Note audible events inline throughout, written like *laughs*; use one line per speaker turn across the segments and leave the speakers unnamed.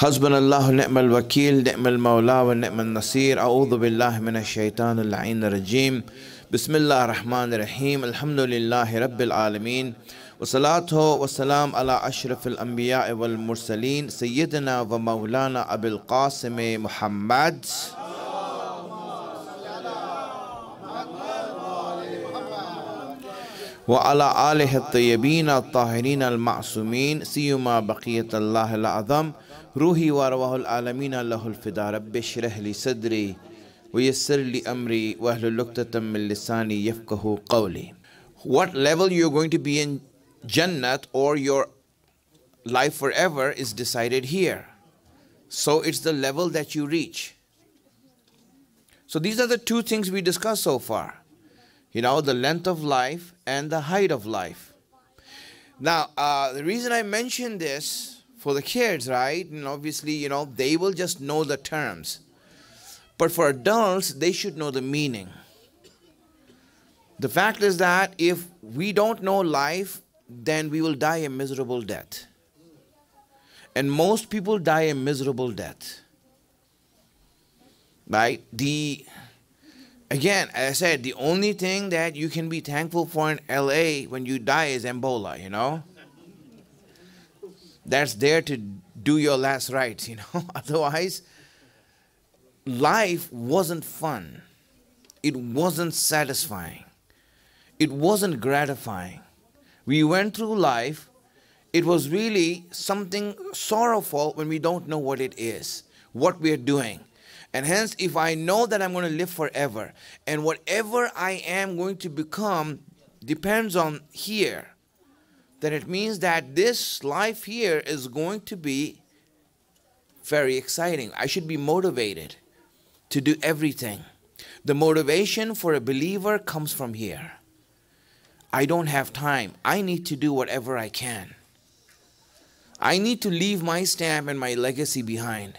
حسبنا الله نعم الوكيل نعم المولى ونعم النصير. أعوذ بالله من الشيطان اللعين الرجيم. بسم الله الرحمن الرحيم. الحمد لله رب العالمين. وصلاته والسلام على أشرف الأنبياء والمرسلين سيدنا ومولانا أبي القاسم محمد. وعلى آله الطيبين الطاهرين المعصومين. سيما بقية الله الأعظم. روحي ورواه العالمين له الفدا رب اشرح لي صدري ويسر لي أمري واهل لقطة من لساني يفقه قولي What level you're going to be in Jannat or your life forever is decided here. So it's the level that you reach. So these are the two things we discussed so far you know, the length of life and the height of life. Now, uh, the reason I mention this for the kids, right, and obviously, you know, they will just know the terms. But for adults, they should know the meaning. The fact is that if we don't know life, then we will die a miserable death. And most people die a miserable death. Right? The again, as I said, the only thing that you can be thankful for in LA when you die is Ebola, you know? That's there to do your last rites, you know? *laughs* Otherwise, life wasn't fun. It wasn't satisfying. It wasn't gratifying. We went through life. It was really something sorrowful when we don't know what it is, what we're doing. And hence, if I know that I'm going to live forever, and whatever I am going to become depends on here, then it means that this life here is going to be very exciting. I should be motivated to do everything. The motivation for a believer comes from here. I don't have time. I need to do whatever I can. I need to leave my stamp and my legacy behind.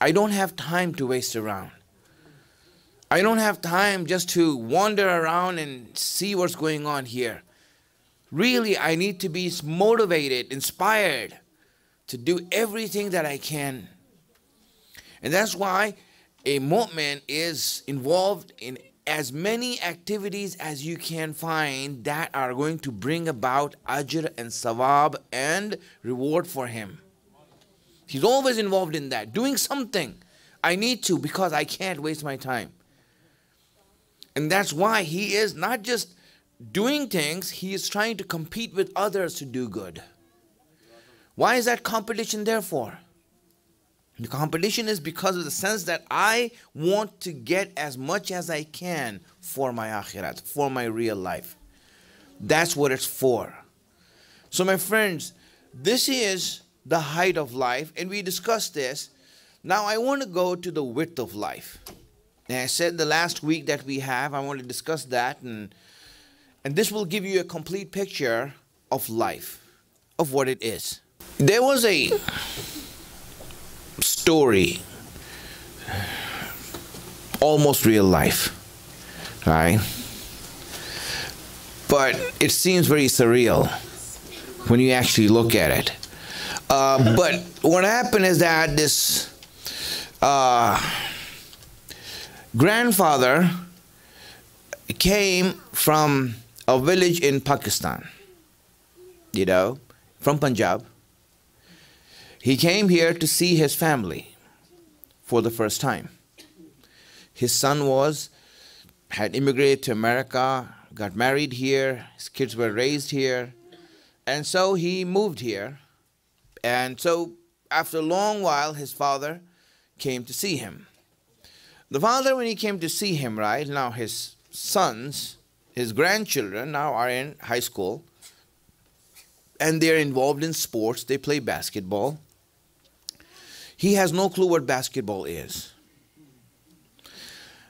I don't have time to waste around. I don't have time just to wander around and see what's going on here. Really, I need to be motivated, inspired to do everything that I can. And that's why a mu'min is involved in as many activities as you can find that are going to bring about ajr and sawab and reward for him. He's always involved in that, doing something. I need to because I can't waste my time. And that's why he is not just doing things, he is trying to compete with others to do good. Why is that competition there for? The competition is because of the sense that I want to get as much as I can for my akhirat, for my real life. That's what it's for. So, my friends, this is the height of life, and we discussed this. Now, I want to go to the width of life. And I said the last week that we have, I want to discuss that, and and this will give you a complete picture of life, of what it is. There was a story, almost real life, right? But it seems very surreal when you actually look at it. Uh, but what happened is that this uh, grandfather came from a village in Pakistan, you know, from Punjab. He came here to see his family for the first time. His son was had immigrated to America, got married here, his kids were raised here, and so he moved here and so, after a long while, his father came to see him. The father, when he came to see him, right, now his sons, his grandchildren now are in high school and they're involved in sports. They play basketball. He has no clue what basketball is.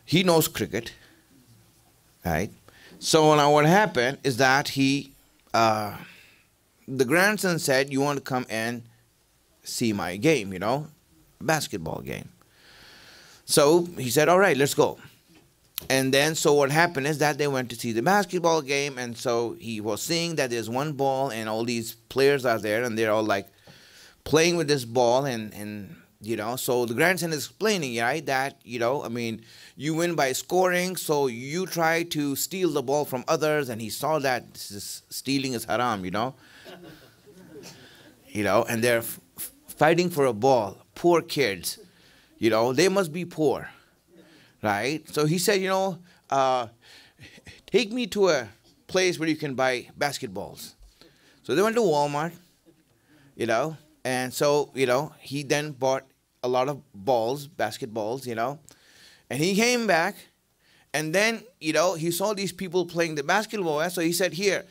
He knows cricket, right? So now what happened is that he. Uh, the grandson said, You want to come and see my game, you know, basketball game. So he said, All right, let's go. And then, so what happened is that they went to see the basketball game, and so he was seeing that there's one ball, and all these players are there, and they're all like playing with this ball and and you know so the grandson is explaining right that you know i mean you win by scoring so you try to steal the ball from others and he saw that this is, stealing is haram you know? *laughs* You know and they're fighting for a ball. Poor kids. You know they must be poor right so he said you know uh, take me to a place where you can buy basketballs so they went to walmart you know and so, you know, he then bought a lot of balls, basketballs, you know. And he came back and then, you know, he saw these people playing the basketball. So he said, Here,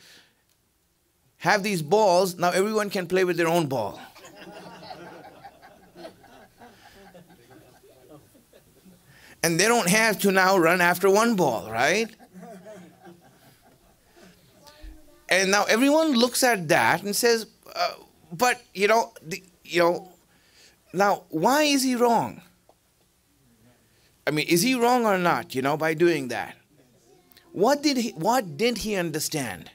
have these balls. Now everyone can play with their own ball. And they don't have to now run after one ball, right? And now everyone looks at that and says, uh, but you know, the, you know, now why is he wrong? I mean, is he wrong or not? You know, by doing that. What did he? What didn't he understand?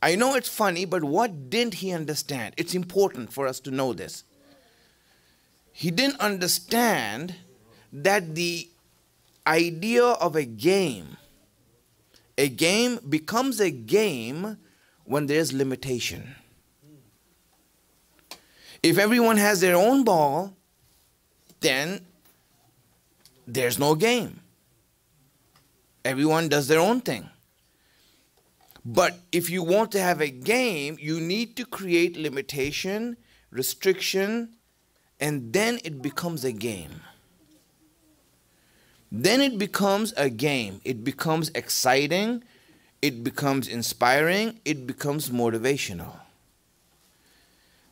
I know it's funny, but what didn't he understand? It's important for us to know this. He didn't understand that the idea of a game, a game becomes a game when there's limitation. If everyone has their own ball, then there's no game. Everyone does their own thing. But if you want to have a game, you need to create limitation, restriction, and then it becomes a game. Then it becomes a game. It becomes exciting, it becomes inspiring, it becomes motivational.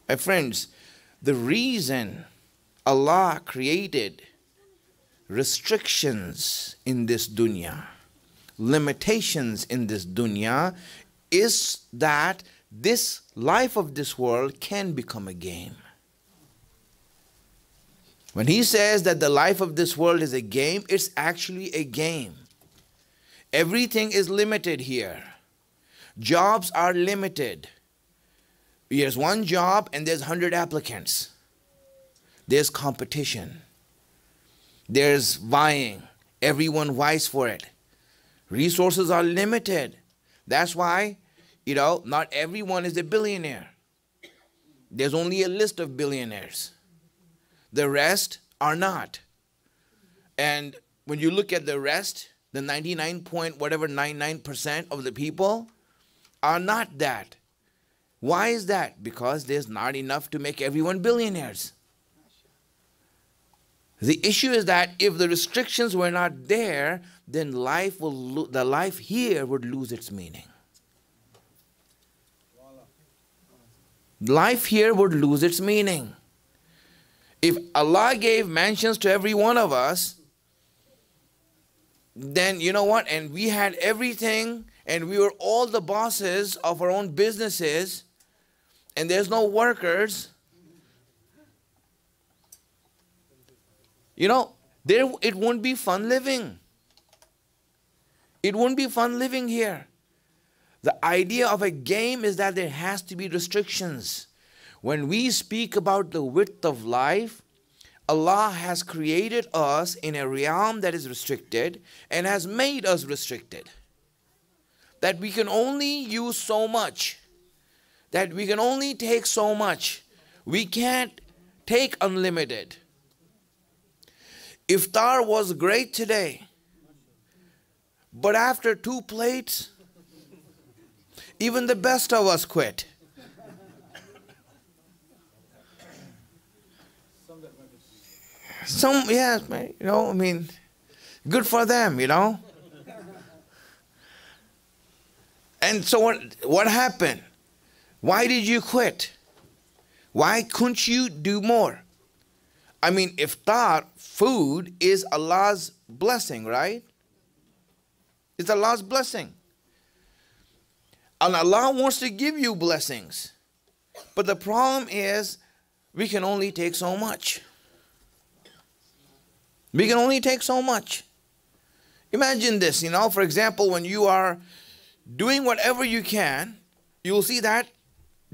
My friends, the reason Allah created restrictions in this dunya, limitations in this dunya, is that this life of this world can become a game. When he says that the life of this world is a game, it's actually a game. Everything is limited here. Jobs are limited. There's one job and there's 100 applicants. There's competition. There's vying. Everyone vies for it. Resources are limited. That's why, you know, not everyone is a billionaire. There's only a list of billionaires. The rest are not. And when you look at the rest, the 99 point whatever 99% of the people are not that. Why is that? Because there's not enough to make everyone billionaires. The issue is that if the restrictions were not there, then life will the life here would lose its meaning. Life here would lose its meaning. If Allah gave mansions to every one of us, then you know what? And we had everything, and we were all the bosses of our own businesses, and there's no workers, you know, there it won't be fun living. It won't be fun living here. The idea of a game is that there has to be restrictions. When we speak about the width of life, Allah has created us in a realm that is restricted and has made us restricted. That we can only use so much that we can only take so much. We can't take unlimited. Iftar was great today, but after two plates, even the best of us quit. Some, yeah, you know, I mean, good for them, you know. And so what, what happened? Why did you quit? Why couldn't you do more? I mean, iftar, food, is Allah's blessing, right? It's Allah's blessing. And Allah wants to give you blessings. But the problem is, we can only take so much. We can only take so much. Imagine this, you know, for example, when you are doing whatever you can, you'll see that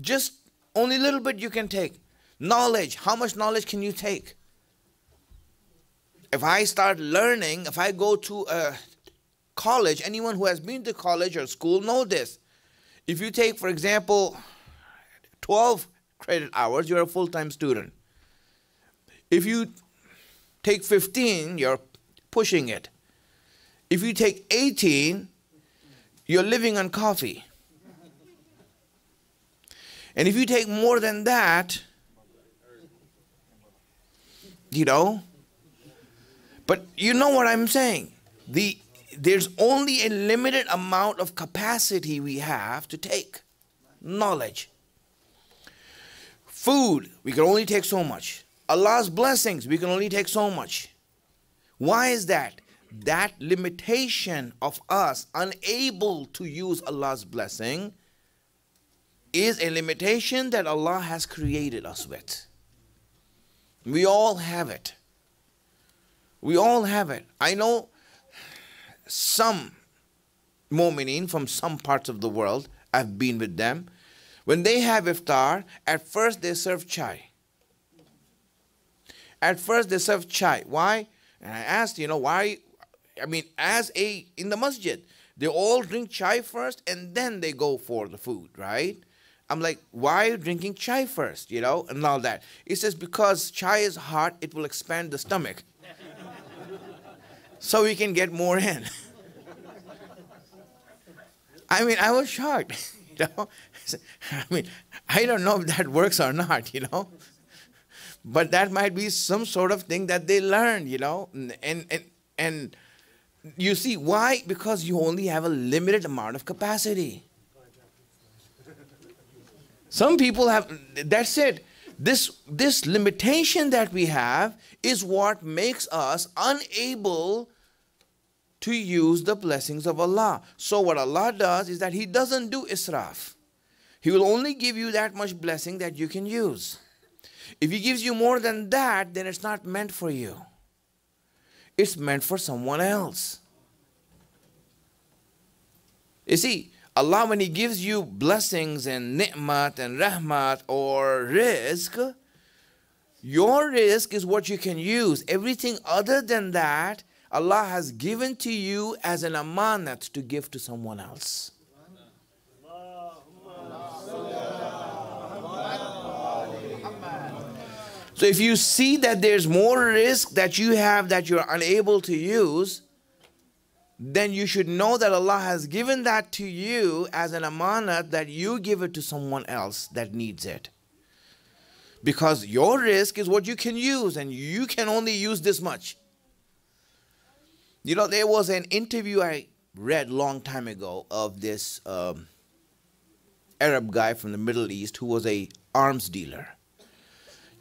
just only a little bit you can take. Knowledge. How much knowledge can you take? If I start learning, if I go to a college, anyone who has been to college or school know this. If you take, for example, 12 credit hours, you're a full time student. If you take 15, you're pushing it. If you take 18, you're living on coffee. And if you take more than that, you know, but you know what I'm saying. The there's only a limited amount of capacity we have to take knowledge. Food, we can only take so much. Allah's blessings, we can only take so much. Why is that? That limitation of us unable to use Allah's blessing is a limitation that Allah has created us with. We all have it. We all have it. I know some mu'mineen from some parts of the world, I've been with them. When they have iftar, at first they serve chai. At first they serve chai. Why? And I asked, you know, why? I mean, as a in the masjid, they all drink chai first and then they go for the food, right? I'm like, why are you drinking chai first, you know, and all that? He says, because chai is hot, it will expand the stomach. *laughs* so we can get more in. *laughs* I mean, I was shocked, *laughs* you know. I mean, I don't know if that works or not, you know. But that might be some sort of thing that they learned, you know. And and and you see why? Because you only have a limited amount of capacity. Some people have, that's it. This, this limitation that we have is what makes us unable to use the blessings of Allah. So, what Allah does is that He doesn't do israf. He will only give you that much blessing that you can use. If He gives you more than that, then it's not meant for you, it's meant for someone else. You see, Allah, when He gives you blessings and ni'mat and rahmat or rizq, your rizq is what you can use. Everything other than that, Allah has given to you as an amanat to give to someone else. So if you see that there's more rizq that you have that you're unable to use, then you should know that Allah has given that to you as an amanat that you give it to someone else that needs it. Because your rizq is what you can use, and you can only use this much. You know, there was an interview I read long time ago of this um, Arab guy from the Middle East who was a arms dealer.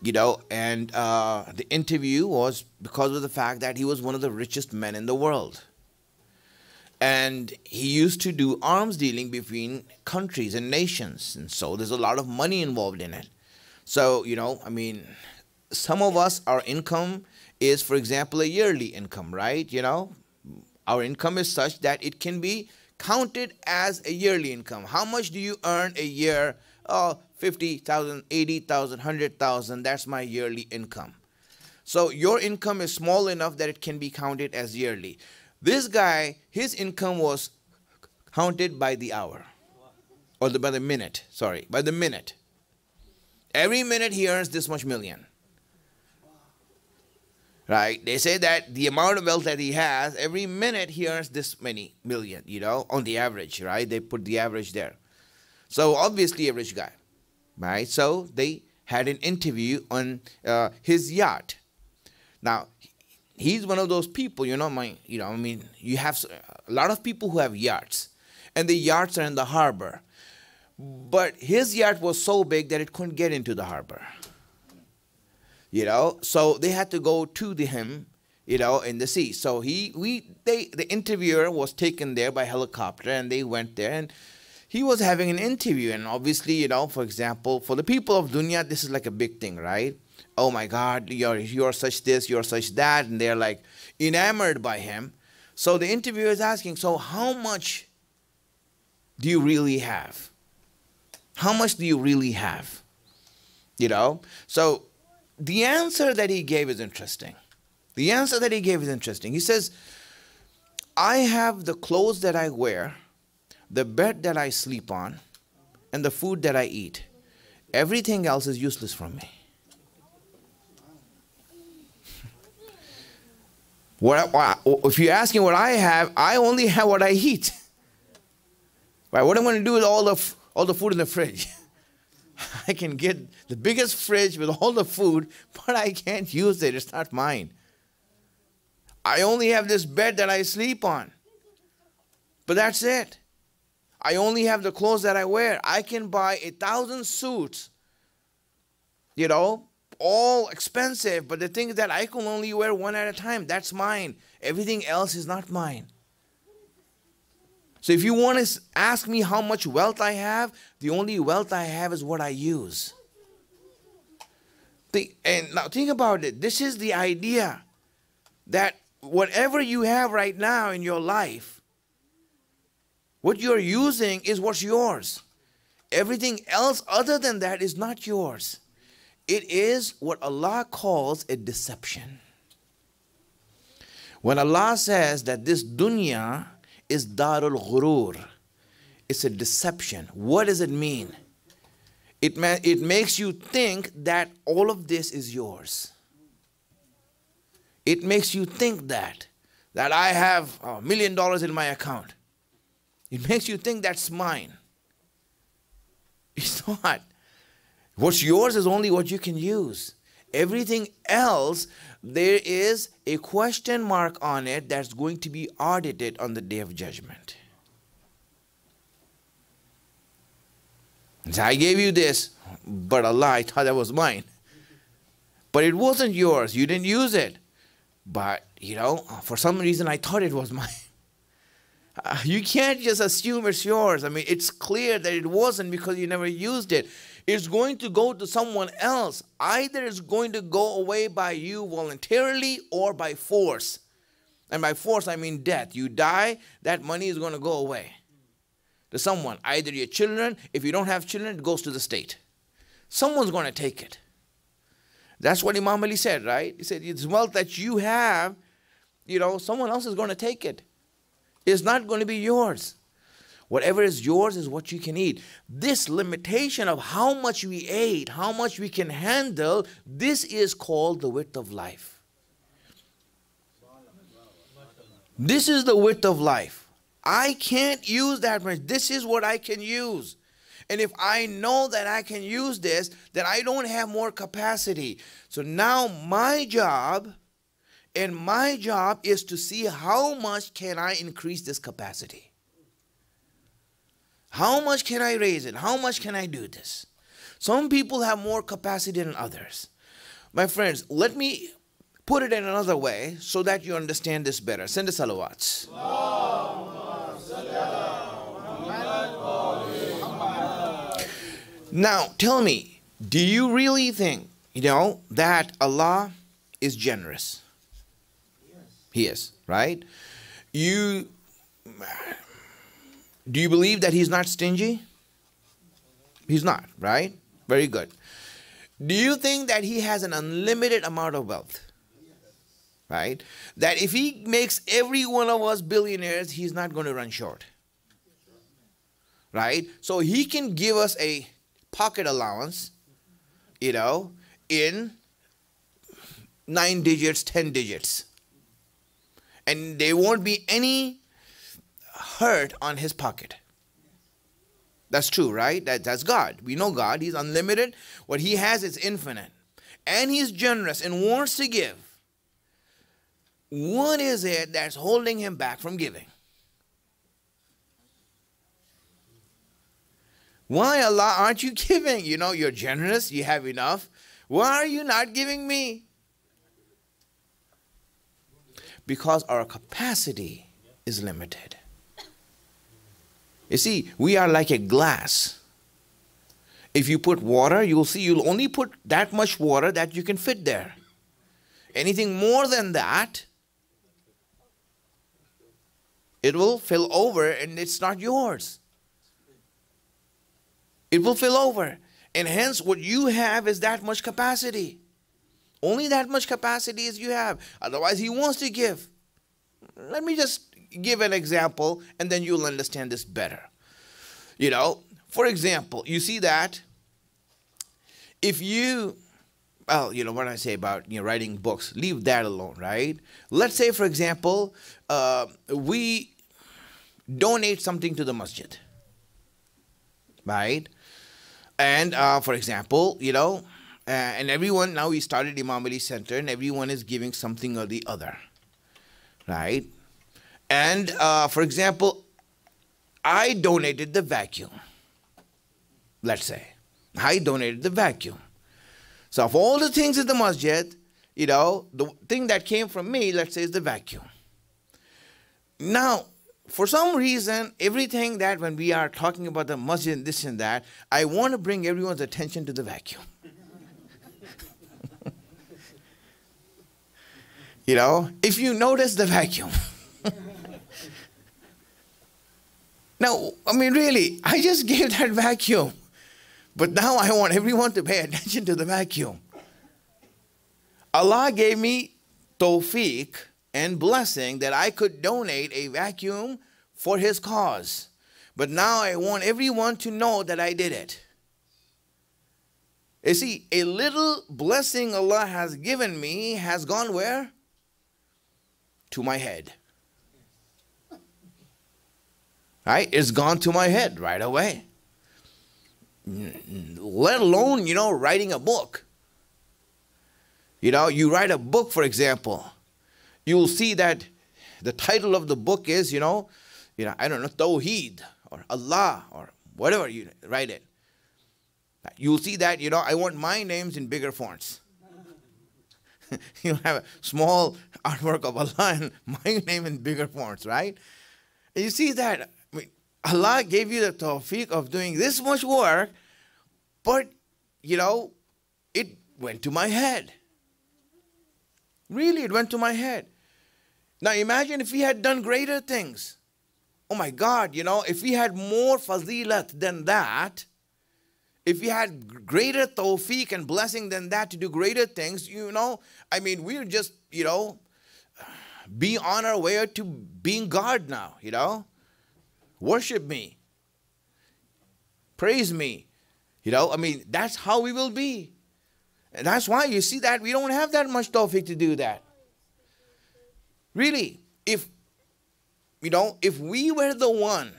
You know, and uh, the interview was because of the fact that he was one of the richest men in the world. And he used to do arms dealing between countries and nations and so there's a lot of money involved in it. So you know i mean some of us our income is for example a yearly income right? You know our income is such that it can be counted as a yearly income. How much do you earn a year? Oh 50000 80000 100000 that's my yearly income so your income is small enough that it can be counted as yearly this guy, his income was counted by the hour or the, by the minute, sorry, by the minute. Every minute he earns this much million. Right? They say that the amount of wealth that he has, every minute he earns this many million, you know, on the average, right? They put the average there. So obviously a rich guy, right? So they had an interview on uh, his yacht. Now, he's one of those people, you know, my, you know, I mean, you have a lot of people who have yachts, and the yachts are in the harbor. But his yacht was so big that it couldn't get into the harbor. You know, so they had to go to the him, you know, in the sea. So he, we, they, the interviewer was taken there by helicopter, and they went there, and he was having an interview, and obviously, you know, for example, for the people of dunya, this is like a big thing, right? oh my God, you're, you're such this, you're such that. And they're like enamored by him. So the interviewer is asking, so how much do you really have? How much do you really have? You know? So the answer that he gave is interesting. The answer that he gave is interesting. He says, I have the clothes that I wear, the bed that I sleep on, and the food that I eat. Everything else is useless from me. *laughs* What, if you're asking what I have, I only have what I eat. Right? What I'm going to do with all the, all the food in the fridge? *laughs* I can get the biggest fridge with all the food, but I can't use it. It's not mine. I only have this bed that I sleep on. But that's it. I only have the clothes that I wear. I can buy a thousand suits, you know, all expensive, but the thing is that I can only wear one at a time. That's mine. Everything else is not mine. So if you want to ask me how much wealth I have, the only wealth I have is what I use. And now think about it. This is the idea that whatever you have right now in your life, what you're using is what's yours. Everything else other than that is not yours. It is what Allah calls a deception. When Allah says that this dunya is darul ghurur, it's a deception. What does it mean? It, ma- it makes you think that all of this is yours. It makes you think that, that I have a million dollars in my account. It makes you think that's mine. *laughs* It's not. What's yours is only what you can use. Everything else, there is a question mark on it that's going to be audited on the day of judgment. So I gave you this, but Allah, I thought that was mine. But it wasn't yours. You didn't use it. But, you know, for some reason I thought it was *laughs* mine. Uh, you can't just assume it's yours. I mean, it's clear that it wasn't because you never used it. It's going to go to someone else. Either it's going to go away by you voluntarily or by force. And by force, I mean death. You die, that money is going to go away to someone. Either your children, if you don't have children, it goes to the state. Someone's going to take it. That's what Imam Ali said, right? He said, It's wealth that you have, you know, someone else is going to take it. It's not going to be yours. Whatever is yours is what you can eat. This limitation of how much we ate, how much we can handle, this is called the width of life. This is the width of life. I can't use that much. This is what I can use. And if I know that I can use this, then I don't have more capacity. So now my job and my job is to see how much can I increase this capacity. How much can I raise it? How much can I do this? Some people have more capacity than others. My friends, let me put it in another way so that you understand this better. Send the salawats. Now, tell me, do you really think, you know, that Allah is generous? He is, right? You do you believe that he's not stingy? He's not, right? Very good. Do you think that he has an unlimited amount of wealth? Right? That if he makes every one of us billionaires, he's not going to run short. Right? So he can give us a pocket allowance, you know, in nine digits, ten digits. And there won't be any hurt on his pocket. That's true, right? That, that's God. We know God. He's unlimited. What he has is infinite. And he's generous and wants to give. What is it that's holding him back from giving? Why, Allah, aren't you *laughs* giving? You know, you're generous, you have enough. Why are you not giving me? Because our capacity is limited. You see, we are like a glass. If you put water, you'll see you'll only put that much water that you can fit there. Anything more than that, it will fill over and it's not yours it will fill over. And hence, what you have is that much capacity. Only that much capacity as you have. Otherwise, He wants to give. Let me just give an example and then you'll understand this better. You know, for example, you see that if you well, you know what I say about you know writing books, leave that alone, right? Let's say, for example, uh, we donate something to the masjid, right? And uh, for example, you know, uh, and everyone now we started Imam Ali Center, and everyone is giving something or the other, right? And uh, for example, I donated the vacuum. Let's say I donated the vacuum. So of all the things in the masjid, you know, the thing that came from me, let's say, is the vacuum. Now, for some reason, everything that when we are talking about the masjid, this and that, I want to bring everyone's attention to the vacuum. You know, if you notice the vacuum. *laughs* now, I mean, really, I just gave that vacuum. But now I want everyone to pay attention to the vacuum. Allah gave me tawfiq and blessing that I could donate a vacuum for His cause. But now I want everyone to know that I did it. You see, a little blessing Allah has given me has gone where? To my head. Right? It's gone to my head right away let alone, you know, writing a book. You know, you write a book, for example, you will see that the title of the book is, you know, you know, I don't know, Tawheed or Allah or whatever you write it. You'll see that, you know, I want my names in bigger fonts. *laughs* you have a small artwork of Allah and *laughs* my name in bigger fonts, right? You see that Allah gave you the tawfiq of doing this much work, but you know, it went to my head. Really, it went to my head. Now imagine if we had done greater things. Oh my God, you know, if we had more fazilat than that, if we had greater tawfiq and blessing than that to do greater things, you know, I mean, we're just, you know, be on our way to being God now, you know. Worship me. Praise me. You know, I mean, that's how we will be. And that's why you see that we don't have that much tawfiq to do that. Really, if, you know, if we were the one,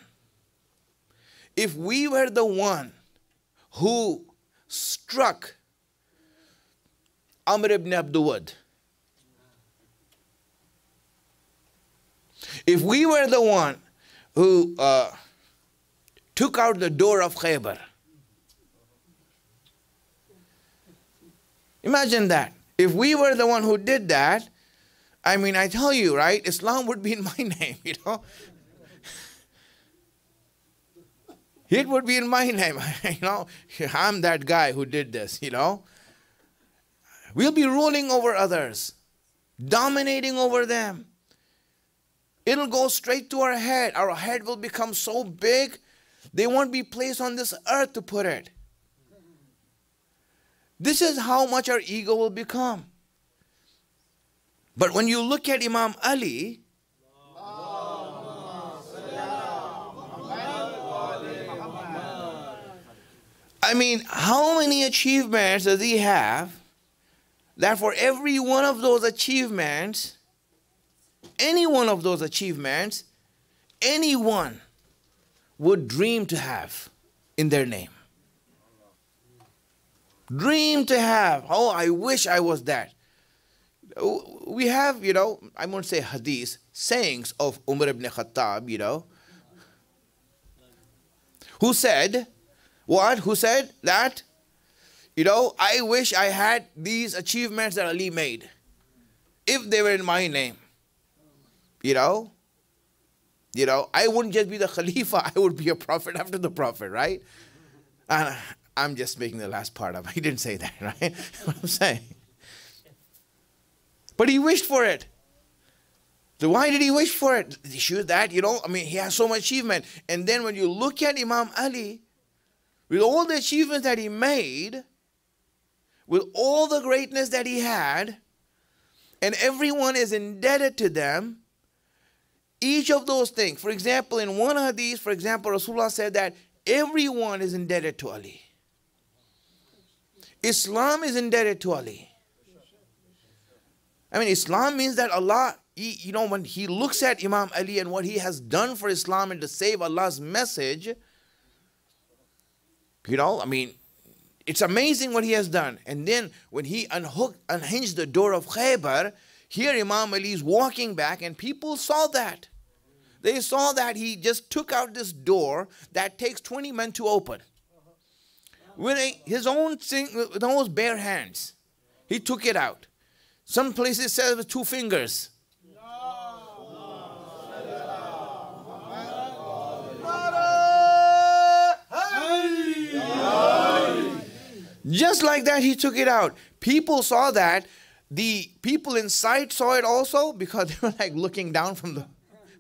if we were the one who struck Amr ibn Abdul if we were the one who uh, took out the door of Khaybar. Imagine that. If we were the one who did that, I mean, I tell you, right? Islam would be in my *laughs* name, you know. It would be in my *laughs* name, you know. I'm that guy who did this, you know. We'll be ruling over others, dominating over them. It'll go straight to our head. Our head will become so big, they won't be placed on this earth to put it. This is how much our ego will become. But when you look at Imam Ali, I mean, how many achievements does he have? That for every one of those achievements, any one of those achievements, anyone would dream to have in their name. Dream to have. Oh, I wish I was that. We have, you know, I won't say hadith, sayings of Umar ibn Khattab, you know, who said, what? Who said that? You know, I wish I had these achievements that Ali made if they were in my name. You know? You know, I wouldn't just be the *laughs* Khalifa, I would be a prophet after the prophet, right? And I'm just making the last part up. *laughs* He didn't say that, *laughs* right? what I'm saying. But he wished for it. So why did he wish for it? Sure that, you know, I mean, he has so much achievement. And then when you look at Imam Ali, with all the achievements that he made, with all the greatness that he had, and everyone is indebted to them, each of those things. For example, in one hadith, for example, Rasulullah said that everyone is indebted to Ali. Islam is indebted to Ali. I mean, Islam means that Allah, he, you know, when he looks at Imam Ali and what he has done for Islam and to save Allah's message, you know, I mean, it's amazing what he has done. And then when he unhooked, unhinged the door of Khaybar, here Imam Ali is walking back, and people saw that. They saw that he just took out this door that takes 20 men to open. With a, his own thing, with bare hands, he took it out. Some places says with two fingers. Just like that, he took it out. People saw that. The people inside saw it also because *laughs* they were like looking down from the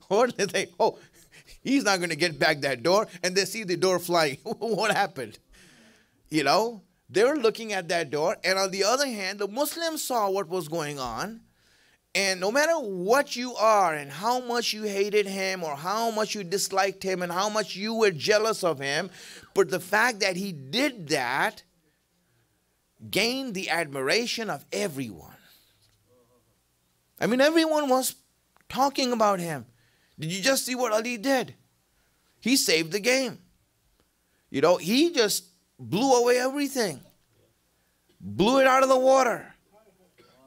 horse. They think, oh, he's not going to get back that door. And they see the door flying. *laughs* what happened? You know, they were looking at that door. And on the other hand, the Muslims saw what was going on. And no matter what you are and how much you hated him or how much you disliked him and how much you were jealous of him, but the fact that he did that gained the admiration of everyone. I mean, everyone was talking about him. Did you just see what Ali did? He saved the game. You know, he just blew away everything, blew it out of the water.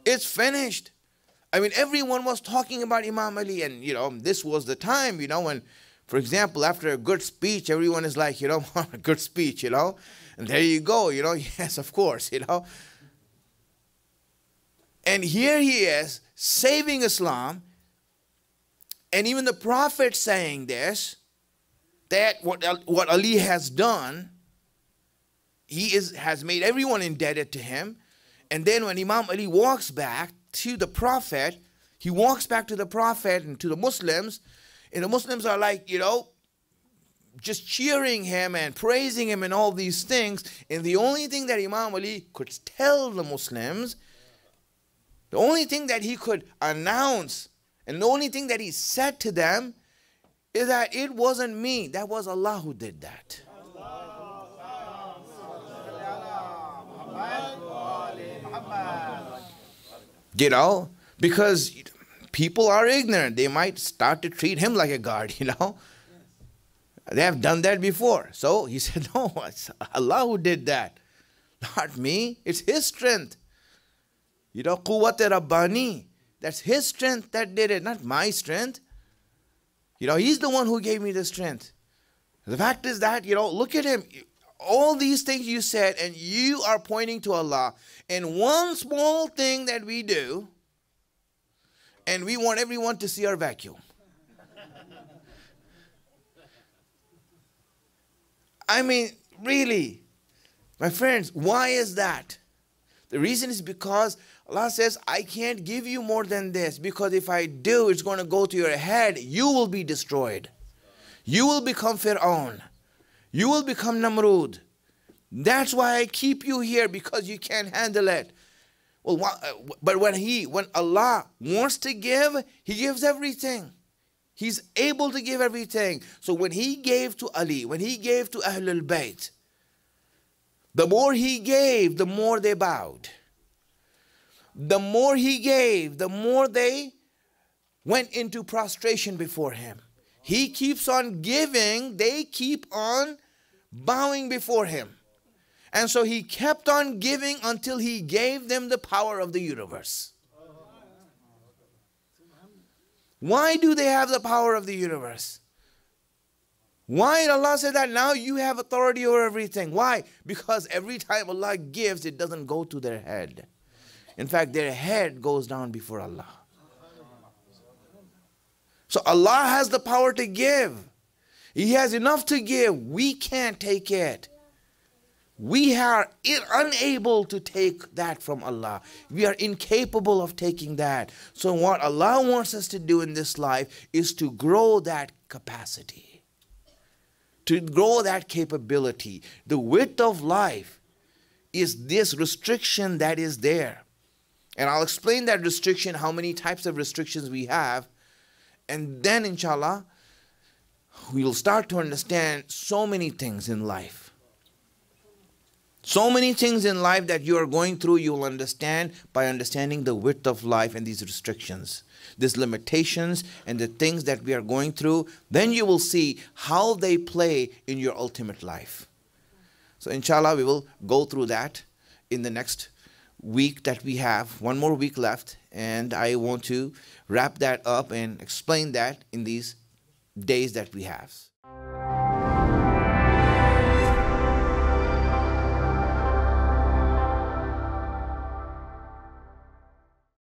It's finished. I mean, everyone was talking about Imam Ali, and you know, this was the time, you know, when, for example, after a good speech, everyone is like, you know, *laughs* good speech, you know, and there you go, you know, *laughs* yes, of course, you know. And here he is saving Islam, and even the Prophet saying this that what, what Ali has done, he is, has made everyone indebted to him. And then when Imam Ali walks back to the Prophet, he walks back to the Prophet and to the Muslims, and the Muslims are like, you know, just cheering him and praising him and all these things. And the only thing that Imam Ali could tell the Muslims, the only thing that he could announce, and the only thing that he said to them is that it wasn't me, that was Allah who did that. You know, because people are ignorant. They might start to treat him like a guard, *laughs* you know. They have done that before. So he *laughs* said, No, it's Allah who did that. Not me. It's His strength. You know, Quwwat Rabbani. That's His strength that did it, not my strength. You know, He's the one who gave me the strength. The fact is that, you know, look at Him. All these things you said, and you are pointing to Allah. And one small thing that we do, and we want everyone to see our vacuum. I mean, really, my friends, why is that? The reason is because Allah says, I can't give you more than this because if I do, it's going to go to your head. You will be destroyed. You will become Fir'aun. You will become Namrud. That's why I keep you here because you can't handle it. Well, uh, but when he, when Allah wants to give, He gives everything. He's able to give everything. So when he gave to Ali, when he gave to Ahlul Bayt, the more he gave, the more they bowed. The more he gave, the more they went into prostration before him. He keeps on giving, they keep on bowing before him. And so he kept on giving until he gave them the power of the universe. Why do they have the power of the universe? Why Allah say that now you have authority over everything? Why? Because every time Allah gives, it doesn't go to their head. In fact, their head goes down before Allah. So Allah has the power to give. He has enough to give. We can't take it. We are unable to take that from Allah. We are incapable of taking that. So, what Allah wants us to do in this life is to grow that capacity. to grow that capability. The width of life is this restriction that is there. And I'll explain that restriction, how many types of restrictions we have. And then, inshallah, we'll start to understand so many things in life. So many things in life that you are going through, you will understand by understanding the width of life and these restrictions, these limitations, and the things that we are going through. Then you will see how they play in your ultimate life. So, inshallah, we will go through that in the next week that we have. One more week left, and I want to wrap that up and explain that in these days that we have.